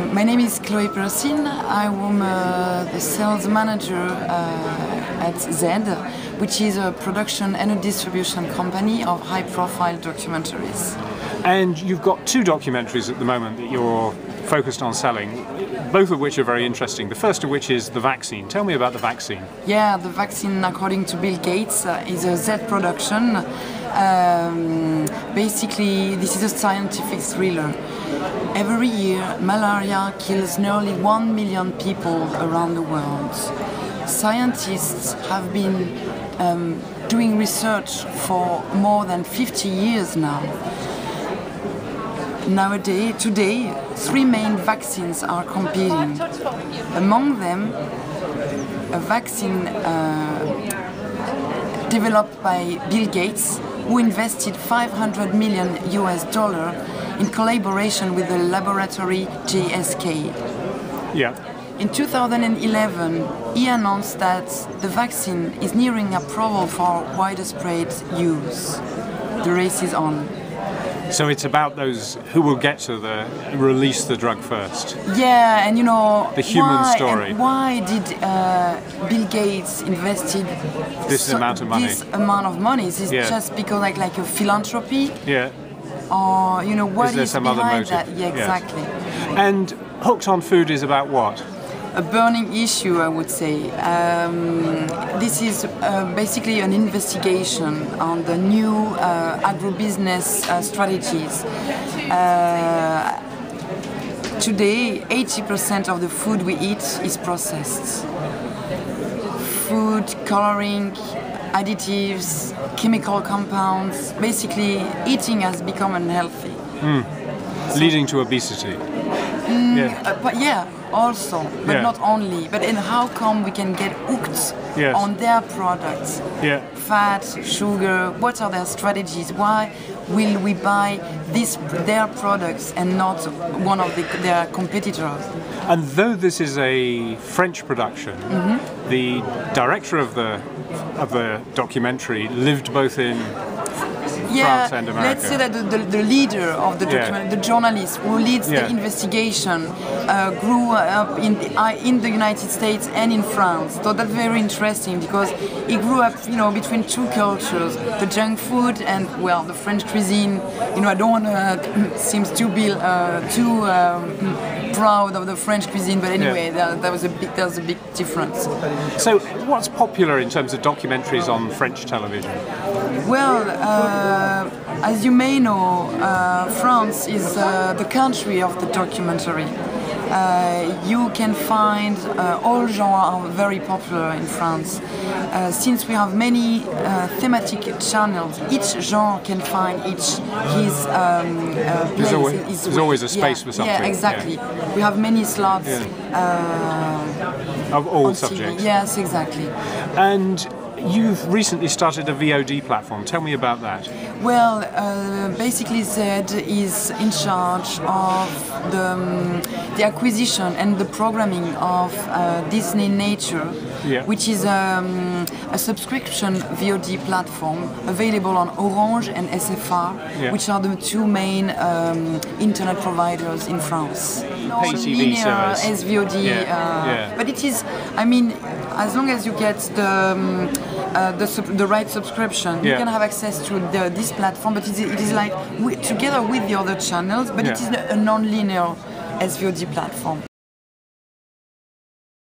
My name is Chloe Persyn. I am uh, the sales manager uh, at ZED, which is a production and a distribution company of high profile documentaries. And you've got two documentaries at the moment that you're focused on selling, both of which are very interesting. The first of which is The Vaccine. Tell me about The Vaccine. Yeah, The Vaccine, according to Bill Gates, uh, is a Zed production. Um, basically, this is a scientific thriller. Every year, malaria kills nearly 1 million people around the world. Scientists have been um, doing research for more than 50 years now. Nowadays, today, three main vaccines are competing. Among them, a vaccine uh, developed by Bill Gates, who invested 500 million US dollar in collaboration with the laboratory GSK. Yeah. In 2011, he announced that the vaccine is nearing approval for widespread use. The race is on. So it's about those who will get to the release the drug first. Yeah, and you know The human why, story. Why did uh, Bill Gates invested This amount of money. This amount of money is it Yeah. just because like like a philanthropy, Yeah. Or you know what Is there some other behind motive? that? Yeah, Yes. exactly. And Hooked on Food is about what? A burning issue, I would say. Um, this is uh, basically an investigation on the new uh, agribusiness uh, strategies. Uh, today, 80% of the food we eat is processed. Food, coloring, additives, chemical compounds. Basically, eating has become unhealthy. Leading to obesity. yeah. Uh, but yeah, also, but Yeah. not only. But in how come we can get hooked Yes. on their products? Yeah. Fat, sugar. What are their strategies? Why will we buy this their products and not one of the, their competitors? And though this is a French production, Mm-hmm. the director of the of the documentary lived both in France and America. let's say that the, the, the leader of the Yeah. document, the journalist who leads Yeah. the investigation, uh, grew up in the, uh, in the United States and in France. So that's very interesting because he grew up, you know, between two cultures: the junk food and well, the French cuisine. You know, I don't want to seem too be uh, too um, proud of the French cuisine, but anyway, that, that was a big, there's a big difference. So, what's popular in terms of documentaries on French television? Well, uh, as you may know, uh, France is uh, the country of the documentary. Uh, you can find uh, all genres are very popular in France. Uh, since we have many uh, thematic channels, each genre can find each his um, uh, place. always- his there's always a space yeah, for something, Yeah, yeah. exactly. We have many slots Of all subjects. TV. Yes, exactly. And you've recently started a VOD platform. Tell me about that. Well, uh, basically, Zed is in charge of the, um, the acquisition and the programming of uh, Disney Nature, Yeah. which is um, a subscription VOD platform available on Orange and SFR, Yeah. which are the two main um, internet providers in France. Pay TV service. SVOD, Yeah, uh, yeah. but it is, I mean, as long as you get the um, uh, the, sub- the right subscription, you can have access to the, this platform. But it is, it is like wi- together with the other channels, but it Yeah. is a non-linear SVOD platform.